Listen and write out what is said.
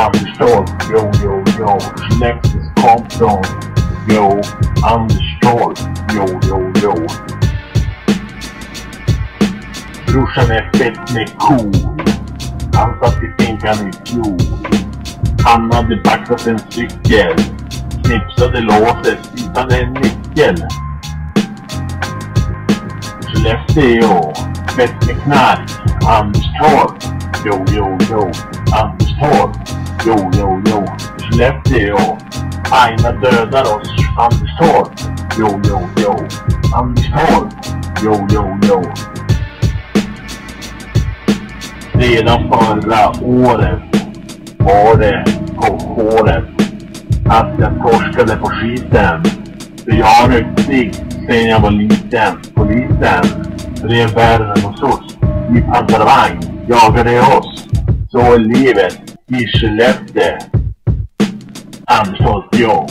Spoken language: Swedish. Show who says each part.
Speaker 1: Anders Torp, Yo, Yo, Yo, Skellefteås Compton, Yo, Anders Torp, Yo, Yo, Yo. Brorsan är fett med cool. Han satt i finkan i fjol. Han hade packat en cykel. Knipsade låset utan en nyckel. Skellefteå, fett med knark. Anders Torp, jo, jo, jo. Anders Torp, jo, jo, jo. Skellefteå, Aina dödar oss. Anders Torp, jo, jo, jo. Anders Torp, jo, jo, jo. Redan förra året var det på håret att jag torskade på skiten. För jag har ryktig sen jag var liten. Polisen drev världen hos oss. I pansarvagn jagade oss. Så är livet i Skellefteå. Anders Holt, jo.